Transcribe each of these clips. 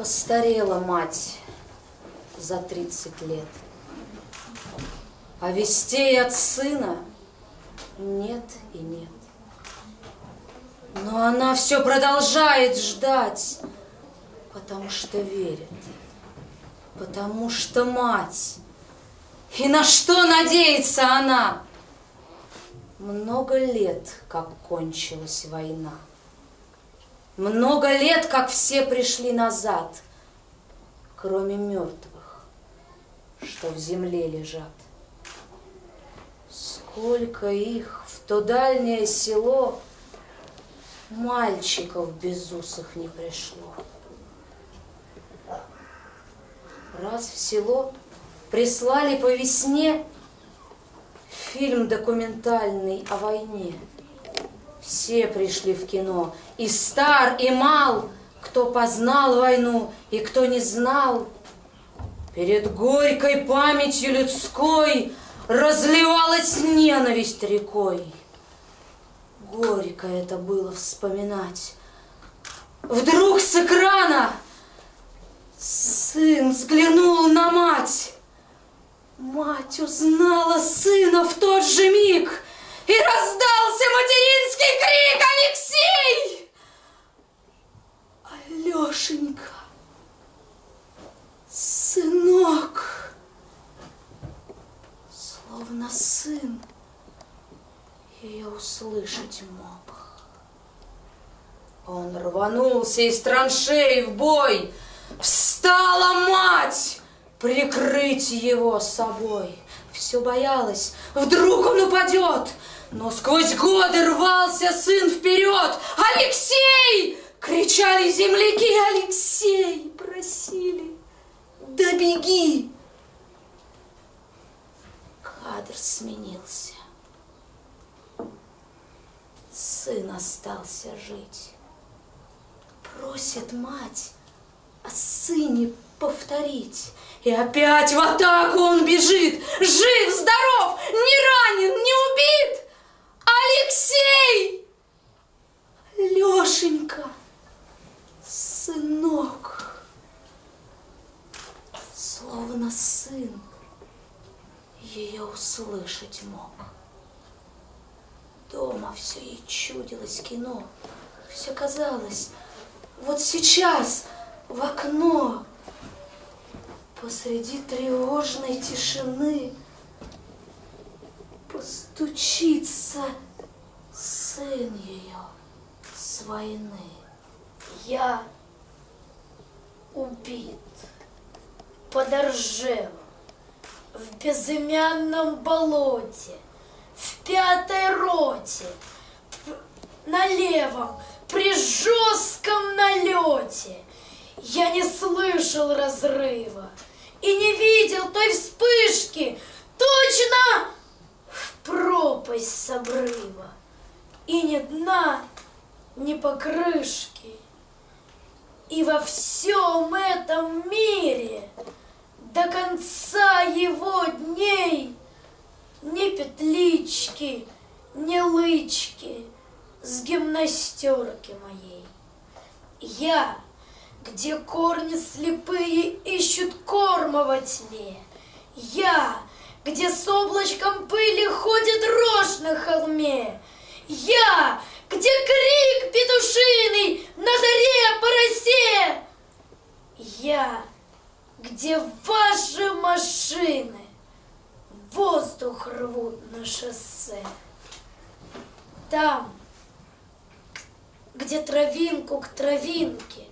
Постарела мать за 30 лет. А вестей от сына нет и нет. Но она все продолжает ждать, потому что верит, потому что мать. И на что надеется она? Много лет, как кончилась война. Много лет, как все пришли назад, кроме мертвых, что в земле лежат. Сколько их в то дальнее село мальчиков безусых не пришло. Раз в село прислали по весне фильм документальный о войне. Все пришли в кино, и стар, и мал, кто познал войну и кто не знал. Перед горькой памятью людской разливалась ненависть рекой. Горько это было вспоминать. Вдруг с экрана сын взглянул на мать. Мать узнала сына в тот же миг, и раздался материнский крик «Алексей!» Алешенька, сынок, словно сын ее услышать мог. Он рванулся из траншеи в бой, встала мать, прикрыть его собой. Все боялась, вдруг он упадет. Но сквозь годы рвался сын вперед. «Алексей!» — кричали земляки. «Алексей!» — Сын остался жить. Просит мать о сыне повторить. И опять в атаку он бежит. Жив, здоров, не ранен, не убит. Алексей! Лешенька, сынок, словно сын ее услышать мог. Дома все ей чудилось кино, все казалось, вот сейчас в окно посреди тревожной тишины постучится сын ее с войны. Я убит под Ржевом, в безымянном болоте, пятой роте, на левом, при жестком налете. Я не слышал разрыва и не видел той вспышки, точно в пропасть с обрыва. И ни дна, ни покрышки. И во всем этом мире до конца его дней ни петлички, ни лычки с гимнастерки моей. Я где корни слепые ищут корма во тьме. Я, где с облачком пыли ходит рожь на холме. Я, где крик петушиный на заре по росе. Я, где ваши машины воздух рвут на шоссе. Там, где травинку к травинке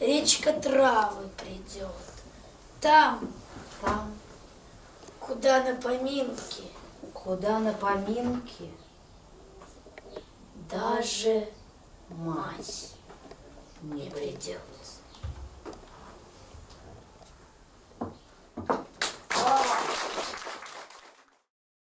речка травы придет. Там, там, куда на поминки, куда на поминки даже мать не придет.